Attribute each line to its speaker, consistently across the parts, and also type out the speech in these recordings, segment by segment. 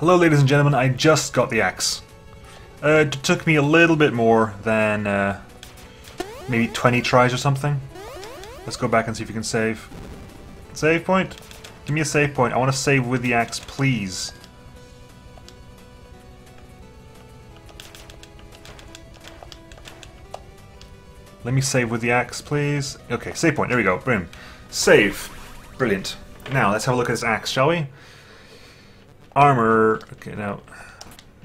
Speaker 1: Hello ladies and gentlemen, I just got the axe. Uh, it took me a little bit more than uh, maybe 20 tries or something. Let's go back and see if we can save. Save point? Give me a save point. I want to save with the axe, please. Let me save with the axe, please. Okay, save point. There we go. Boom. Save. Brilliant. Now, let's have a look at this axe, shall we? Armor. Okay, now.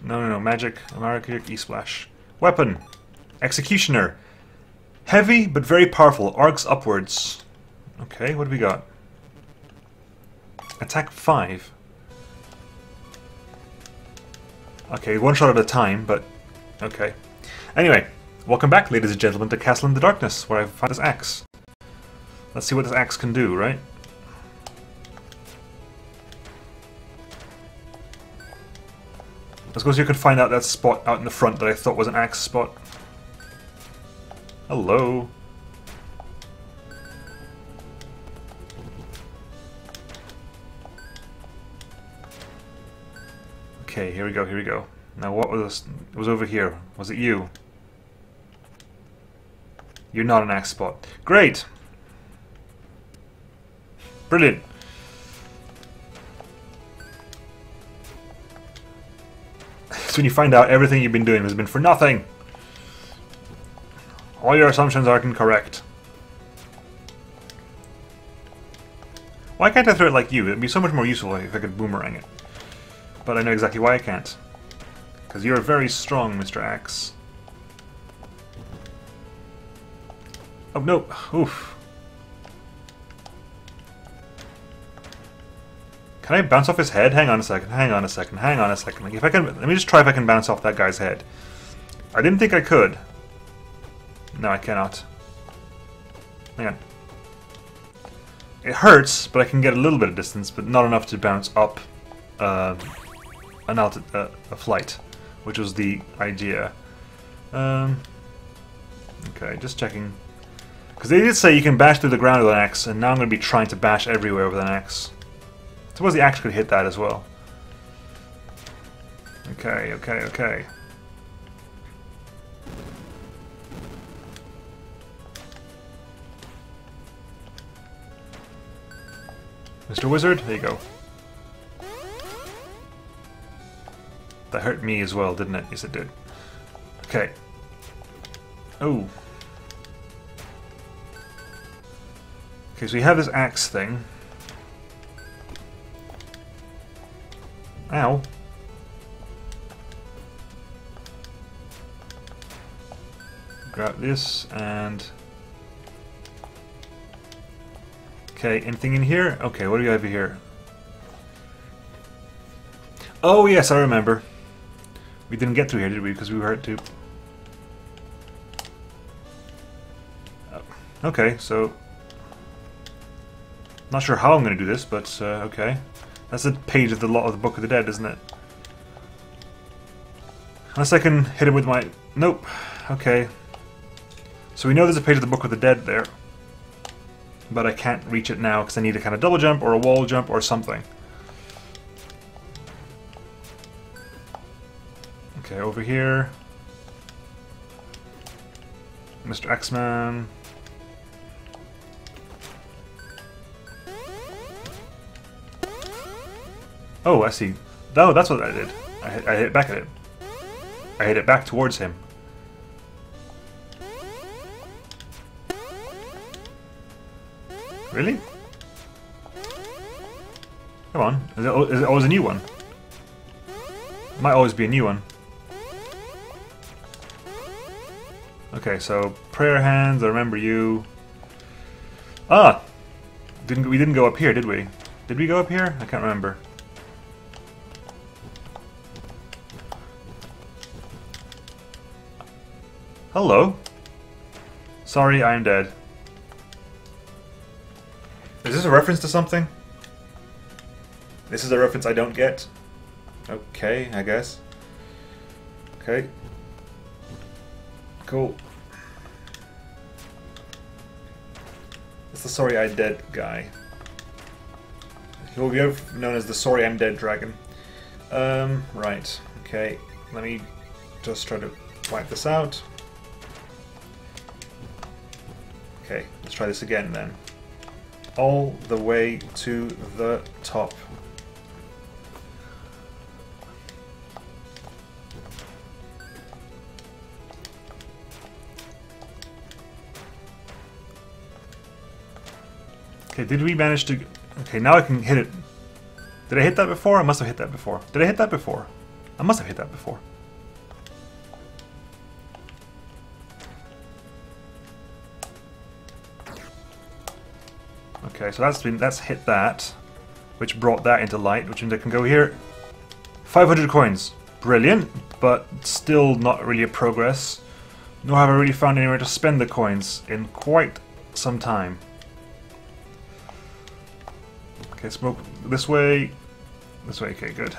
Speaker 1: No, no, no. Magic. America. E-splash. Weapon. Executioner. Heavy, but very powerful. Arcs upwards. Okay, what do we got? Attack 5. Okay, one shot at a time, but... Okay. Anyway, welcome back, ladies and gentlemen, to Castle in the Darkness, where I found this axe. Let's see what this axe can do, right? See if we can find out that spot out in the front that I thought was an axe spot. Hello. Okay, here we go, here we go. Now what was was over here? Was it you? You're not an axe spot. Great! Brilliant. When you find out everything you've been doing has been for nothing. All your assumptions are incorrect. Why can't I throw it like you? It'd be so much more useful if I could boomerang it. But I know exactly why I can't. Because you're very strong, Mr. Axe. Oh, no. Oof. Can I bounce off his head? Hang on a second, hang on a second, hang on a second. Like if I can, let me just try if I can bounce off that guy's head. I didn't think I could. No, I cannot. Hang on. It hurts, but I can get a little bit of distance, but not enough to bounce up uh, an alti uh, a flight, which was the idea. Um, okay, just checking. Because they did say you can bash through the ground with an axe, and now I'm going to be trying to bash everywhere with an axe. Suppose the axe could hit that as well. Okay, okay, okay. Mr. Wizard, there you go. That hurt me as well, didn't it? Yes, it did. Okay. Oh. Okay, so we have this axe thing. Ow. Grab this and... Okay, anything in here? Okay, what do we have here? Oh yes, I remember. We didn't get through here, did we? Because we were to... Oh, okay, so... Not sure how I'm going to do this, but uh, okay. That's a page of the lot of the Book of the Dead, isn't it? Unless I can hit him with my... Nope. Okay. So we know there's a page of the Book of the Dead there. But I can't reach it now because I need a kind of double jump or a wall jump or something. Okay, over here. Mr. X-Man. Oh, I see. No, that's what I did. I hit, I hit back at him. I hit it back towards him. Really? Come on. Is it, is it always a new one? It might always be a new one. Okay, so prayer hands, I remember you. Ah! Didn't we didn't go up here, did we? Did we go up here? I can't remember. Hello. Sorry, I am dead. Is this a reference to something? This is a reference I don't get? Okay, I guess. Okay. Cool. It's the Sorry I Dead guy. He will be known as the Sorry I'm Dead dragon. Um, right. Okay. Let me just try to wipe this out. Okay, let's try this again then. All the way to the top. Okay, did we manage to... Okay, now I can hit it. Did I hit that before? I must have hit that before. Did I hit that before? I must have hit that before. Okay, so that's been that's hit that, which brought that into light, which means I can go here. 500 coins. Brilliant, but still not really a progress. Nor have I really found anywhere to spend the coins in quite some time. Okay, smoke this way. This way, okay, good.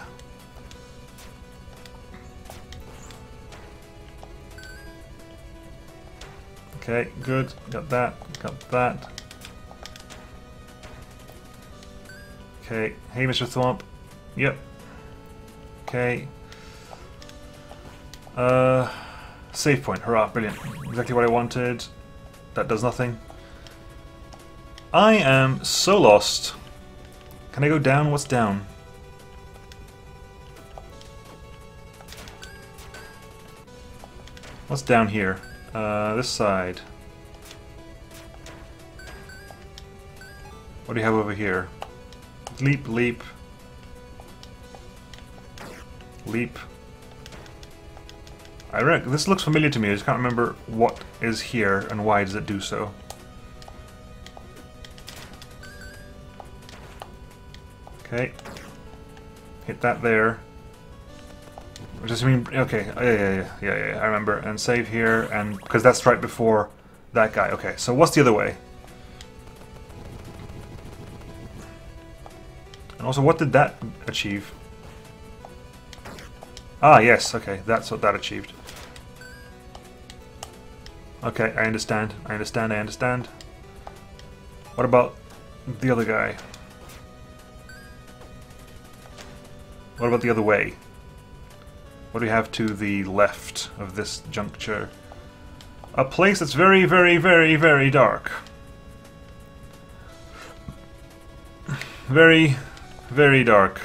Speaker 1: Okay, good. Got that, got that. Okay, hey Mr. Thwomp. Yep. Okay. Uh, save point, hurrah, brilliant. Exactly what I wanted. That does nothing. I am so lost. Can I go down? What's down? What's down here? Uh, this side. What do you have over here? Leap, leap. Leap. I reckon this looks familiar to me. I just can't remember what is here and why does it do so. Okay. Hit that there. Just mean okay, yeah, yeah, yeah, yeah, yeah, I remember. And save here, and because that's right before that guy. Okay, so what's the other way? Also, what did that achieve? Ah, yes, okay, that's what that achieved. Okay, I understand, I understand, I understand. What about the other guy? What about the other way? What do we have to the left of this juncture? A place that's very, very, very, very dark. Very, very dark.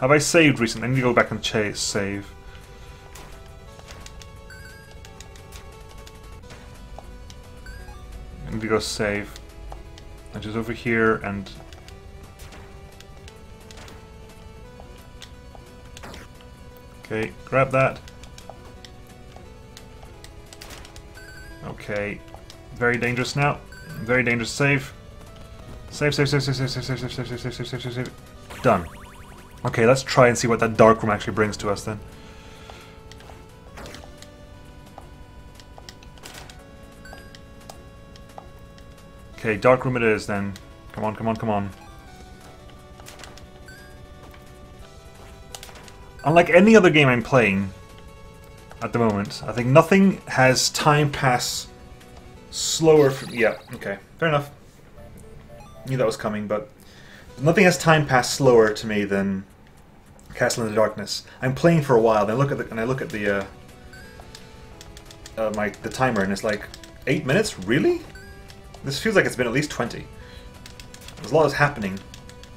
Speaker 1: Have I saved recently? I need to go back and chase save. I need to go save. Which is over here and Okay, grab that. Okay, very dangerous now. Very dangerous save. Save, save, save, save, save, save, save, save, save, save, save, save, save, save, save. Done. Okay, let's try and see what that dark room actually brings to us then. Okay, dark room it is then. Come on, come on, come on. Unlike any other game I'm playing at the moment, I think nothing has time pass slower. For, yeah, okay, fair enough. Knew that was coming, but nothing has time pass slower to me than Castle in the Darkness. I'm playing for a while, then look at the and I look at the uh, uh, my the timer, and it's like eight minutes. Really? This feels like it's been at least twenty. There's a lot is happening.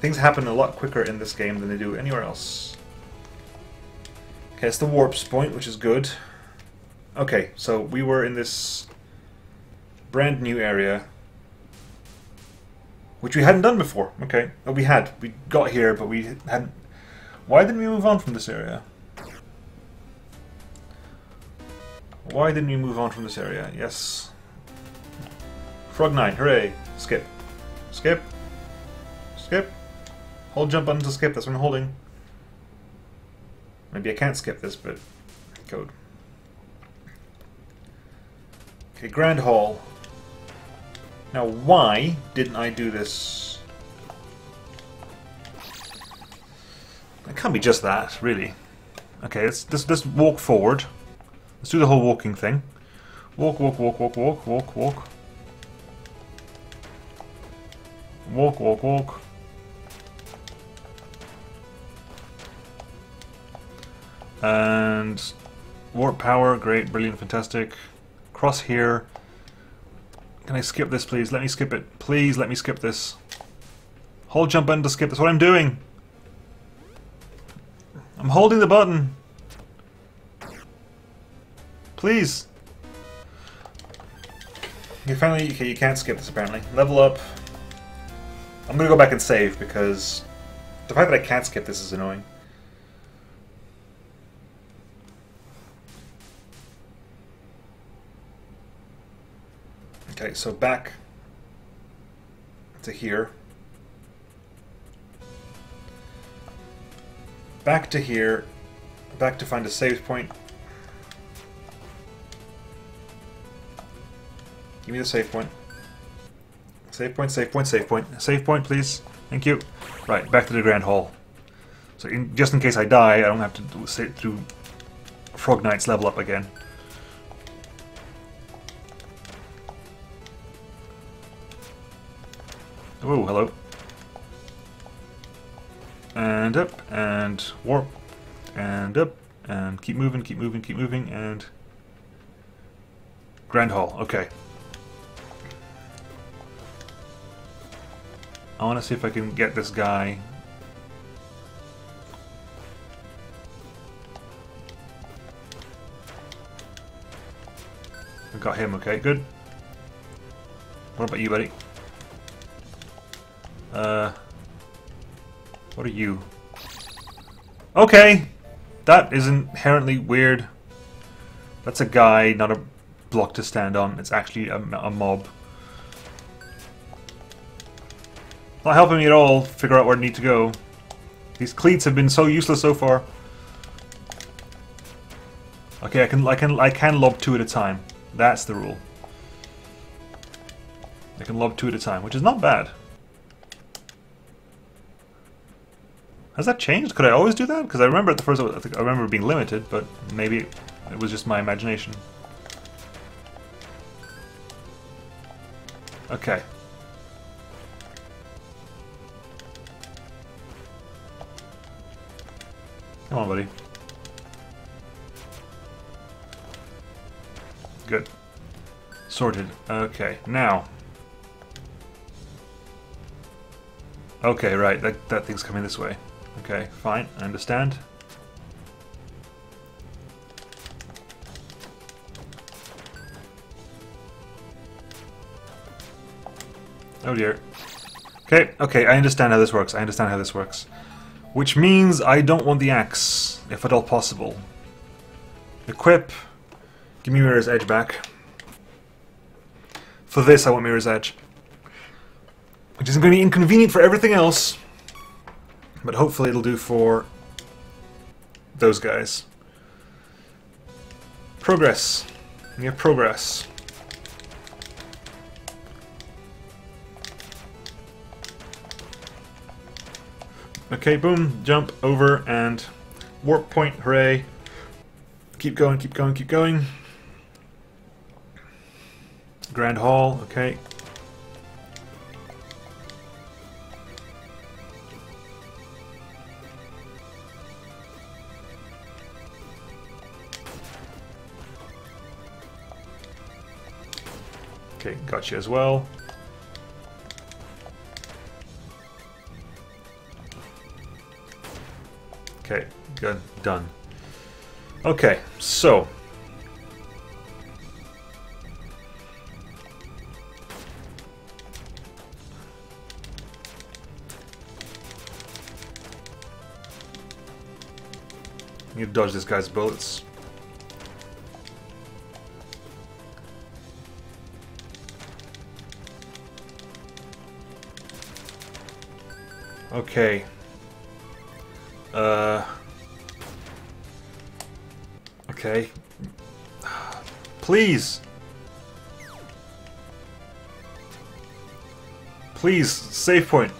Speaker 1: Things happen a lot quicker in this game than they do anywhere else. Okay, it's the warps point, which is good. Okay, so we were in this brand new area, which we hadn't done before. Okay, well, we had. We got here, but we hadn't. Why didn't we move on from this area? Why didn't we move on from this area? Yes. Frog Knight, hooray! Skip. Skip. Skip. Hold jump button to skip, that's what I'm holding. Maybe I can't skip this, but code. Okay, Grand Hall. Now, why didn't I do this? It can't be just that, really. Okay, let's, let's, let's walk forward. Let's do the whole walking thing. Walk, walk, walk, walk, walk, walk, walk. Walk, walk, walk. And warp power, great, brilliant, fantastic. Cross here. Can I skip this, please? Let me skip it. Please let me skip this. Hold jump button to skip. That's what I'm doing. I'm holding the button. Please. You finally, okay, you can't skip this apparently. Level up. I'm gonna go back and save because the fact that I can't skip this is annoying. Okay, so back to here. Back to here. Back to find a save point. Give me the save point. Save point, save point, save point. Save point, please. Thank you. Right, back to the Grand Hall. So in, just in case I die, I don't have to do, sit through Frog Knight's level up again. Oh, hello. And up, and warp, and up, and keep moving, keep moving, keep moving, and... Grand Hall, okay. I want to see if I can get this guy. Got him, okay, good. What about you, buddy? Uh, what are you? Okay! That is inherently weird. That's a guy, not a block to stand on. It's actually a, a mob. Not helping me at all figure out where I need to go. These cleats have been so useless so far. Okay, I can I can I can lob two at a time. That's the rule. I can lob two at a time, which is not bad. Has that changed? Could I always do that? Because I remember at the first, I, think I remember being limited, but maybe it was just my imagination. Okay. Come on, buddy. Good. Sorted. Okay, now. Okay, right, that, that thing's coming this way. Okay, fine, I understand. Oh dear. Okay, okay, I understand how this works. I understand how this works. Which means I don't want the axe, if at all possible. Equip. Give me Mirror's Edge back. For this, I want Mirror's Edge. Which is going to be inconvenient for everything else. But hopefully it'll do for those guys. Progress. We have progress. Okay, boom, jump over and warp point, hooray. Keep going, keep going, keep going. Grand Hall, okay. Got you as well. Okay, good, done. Okay, so. You dodge this guy's bullets. Okay. Uh, okay. Please. Please, save point.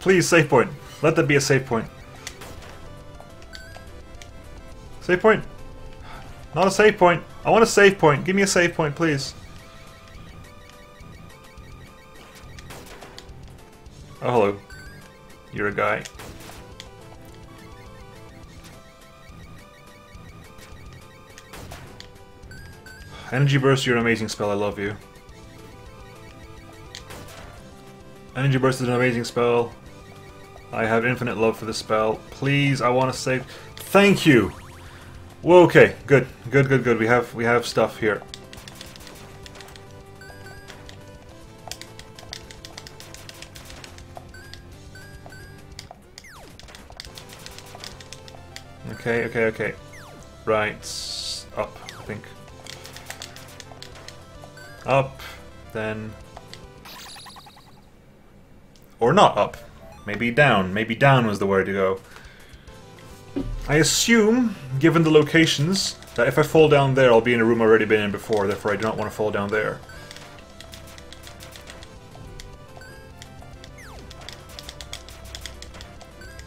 Speaker 1: Please, save point. Let that be a save point. Save point. Not a save point. I want a save point. Give me a save point, please. Oh, hello. You're a guy. Energy Burst, you're an amazing spell, I love you. Energy Burst is an amazing spell. I have infinite love for the spell. Please, I want to save... Thank you! Well, okay, good. Good, good, good. We have we have stuff here. Okay, okay, okay. Right, up, I think. Up, then... Or not up. Maybe down. Maybe down was the way to go. I assume, given the locations, that if I fall down there, I'll be in a room I've already been in before, therefore I do not want to fall down there.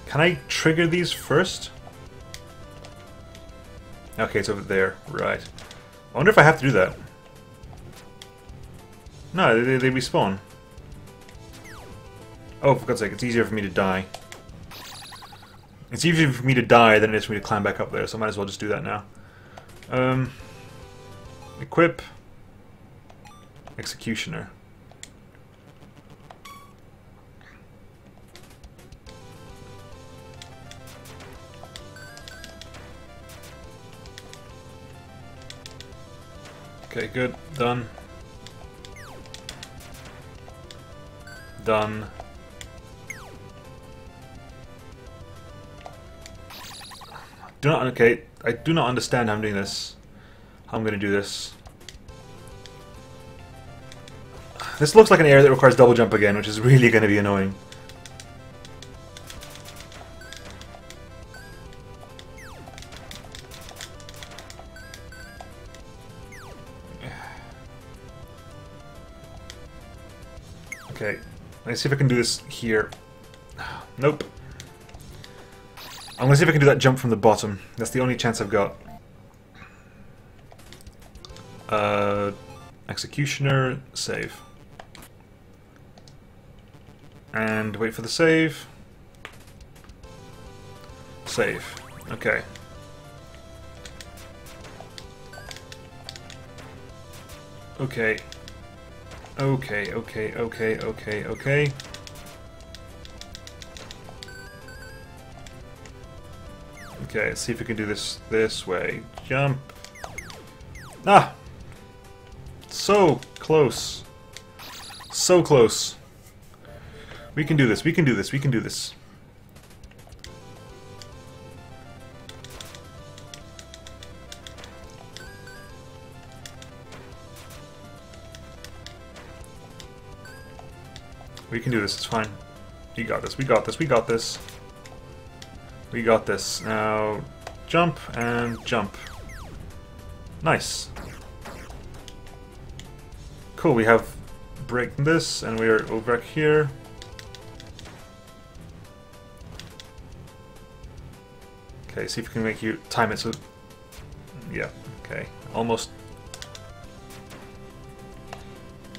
Speaker 1: Can I trigger these first? Okay, it's over there. Right. I wonder if I have to do that. No, they, they respawn. Oh, for God's sake, it's easier for me to die. It's easier for me to die than it is for me to climb back up there, so I might as well just do that now. Um, equip. Executioner. Okay, good. Done. Done. Do not, okay, I do not understand how I'm doing this. How I'm to do this. This looks like an area that requires double jump again, which is really to be annoying. Let's see if I can do this here. Nope. I'm gonna see if I can do that jump from the bottom. That's the only chance I've got. Uh, executioner, save. And wait for the save. Save. Okay. Okay. Okay, okay, okay, okay, okay. Okay, let's see if we can do this this way. Jump. Ah! So close. So close. We can do this, we can do this, we can do this. We can do this, it's fine. We got this, we got this, we got this. We got this. Now, jump and jump. Nice. Cool, we have break this, and we are over here. Okay, see if we can make you time it so... Yeah, okay. Almost...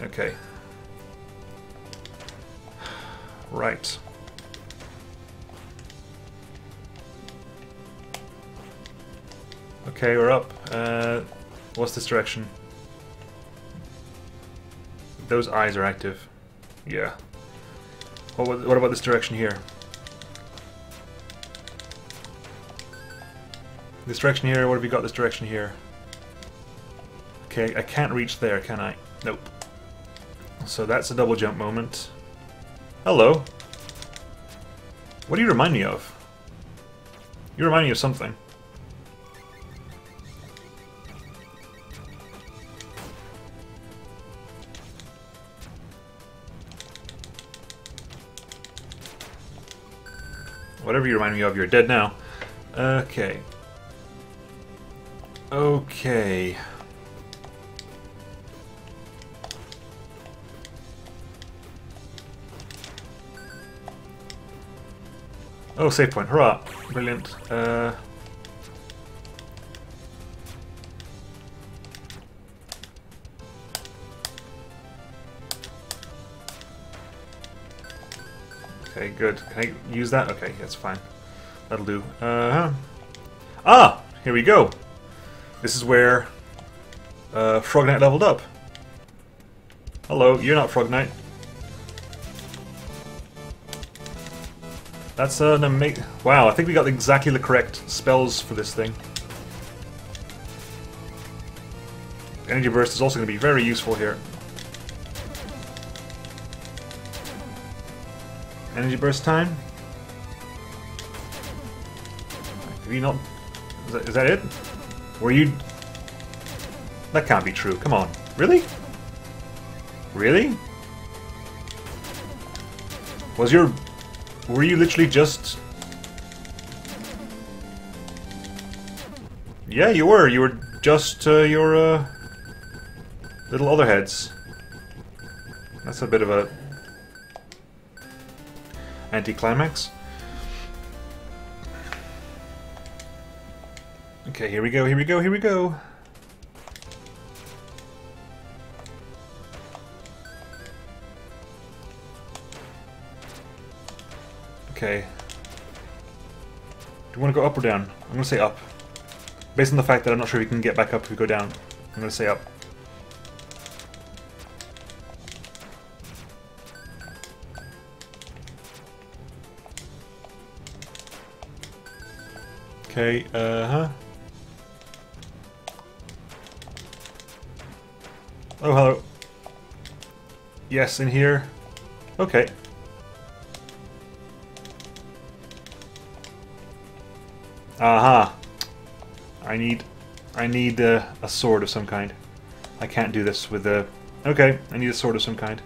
Speaker 1: Okay. Right. Okay, we're up. Uh, what's this direction? Those eyes are active. Yeah. What, what about this direction here? This direction here, what have we got this direction here? Okay, I can't reach there, can I? Nope. So that's a double jump moment. Hello. What do you remind me of? You remind me of something. Whatever you remind me of, you're dead now. Okay. Okay. Oh, save point. Hurrah. Brilliant. Uh... Okay, good. Can I use that? Okay, that's fine. That'll do. Uh. Ah! Here we go! This is where uh, Frog Knight leveled up. Hello, you're not Frog Knight. That's an amazing... Wow, I think we got exactly the correct spells for this thing. Energy Burst is also going to be very useful here. Energy Burst time? Have you not... Is that, is that it? Were you... That can't be true, come on. Really? Really? Was your were you literally just... Yeah, you were. You were just uh, your uh, little other heads. That's a bit of a anticlimax. Okay, here we go, here we go, here we go. Okay. Do you want to go up or down? I'm going to say up. Based on the fact that I'm not sure if you can get back up if we go down. I'm going to say up. Okay, uh-huh. Oh, hello. Yes, in here. Okay. Aha! I need, I need uh, a sword of some kind. I can't do this with a... Okay, I need a sword of some kind.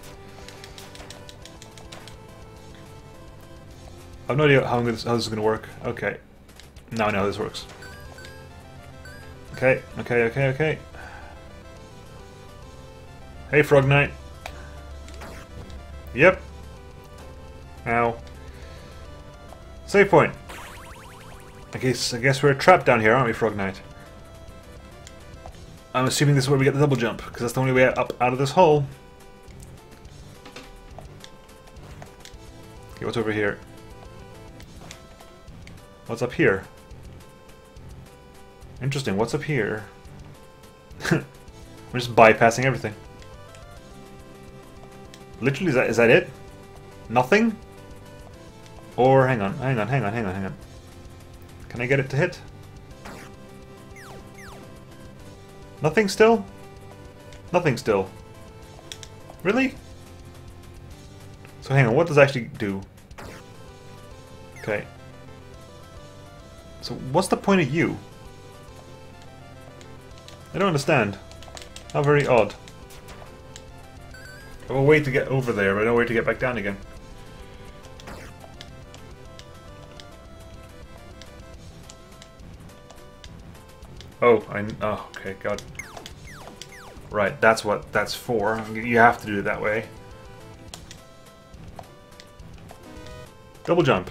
Speaker 1: I have no idea how this, how this is going to work. Okay. Now I know how this works. Okay, okay, okay, okay. Hey, Frog Knight. Yep. Now. Save point. I guess I guess we're trapped down here, aren't we, Frog Knight? I'm assuming this is where we get the double jump, because that's the only way up out of this hole. Okay, what's over here? What's up here? Interesting, what's up here? we're just bypassing everything. Literally, is that, is that it? Nothing? Or, hang on, hang on, hang on, hang on, hang on. Can I get it to hit? Nothing still? Nothing still. Really? So hang on, what does actually do? Okay. So what's the point of you? I don't understand. How very odd. I have a way to get over there, but no way to get back down again. Oh, I... Oh, okay, God. Right, that's what that's for. You have to do it that way. Double jump.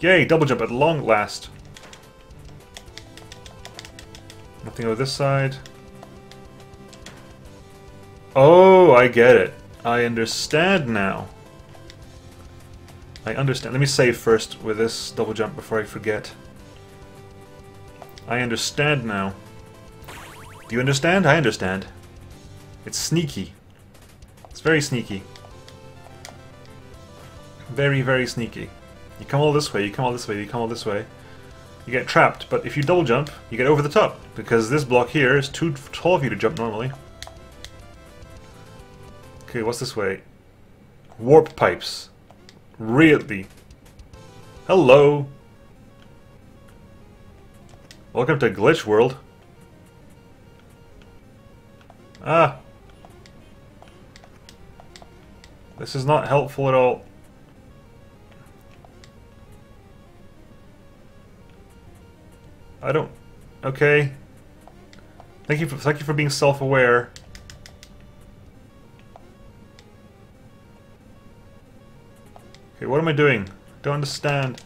Speaker 1: Yay, double jump at long last. Nothing over this side. Oh, I get it. I understand now. I understand. Let me save first with this double jump before I forget. I understand now. Do you understand? I understand. It's sneaky. It's very sneaky. Very, very sneaky. You come all this way, you come all this way, you come all this way. You get trapped, but if you double jump, you get over the top, because this block here is too tall for you to jump normally. Okay, what's this way? Warp pipes. Really? Hello! Welcome to Glitch World. Ah. This is not helpful at all. I don't... Okay. Thank you for, thank you for being self-aware. Okay, what am I doing? Don't understand.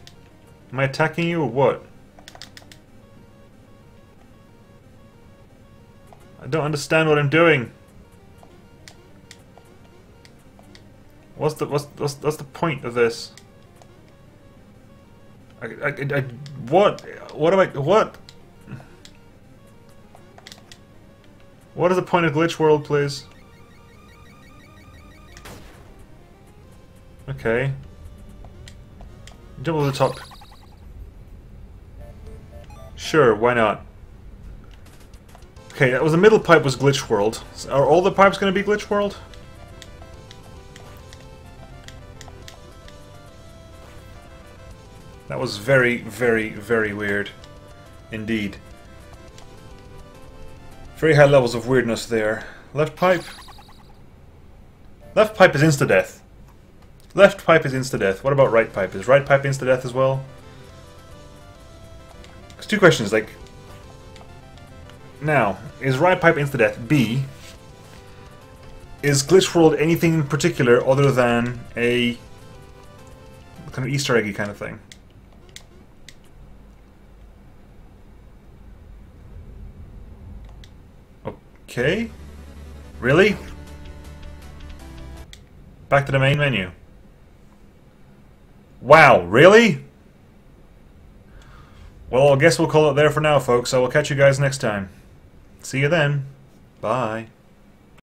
Speaker 1: Am I attacking you or what? I don't understand what I'm doing. What's the what's what's, what's the point of this? I, I, I, what? What am I? What? What is the point of Glitch World, please? Okay. Double the top. Sure, why not? Okay, that was the middle pipe was Glitch World. Are all the pipes going to be Glitch World? That was very, very, very weird. Indeed. Very high levels of weirdness there. Left pipe. Left pipe is insta-death. Left pipe is insta-death. What about right pipe? Is right pipe insta-death as well? There's two questions, like... Now, is right pipe insta-death? B. Is Glitch World anything in particular other than a kind of Easter eggy kind of thing? Okay. Really? Back to the main menu. Wow, really? Well, I guess we'll call it there for now, folks. I will catch you guys next time. See you then. Bye.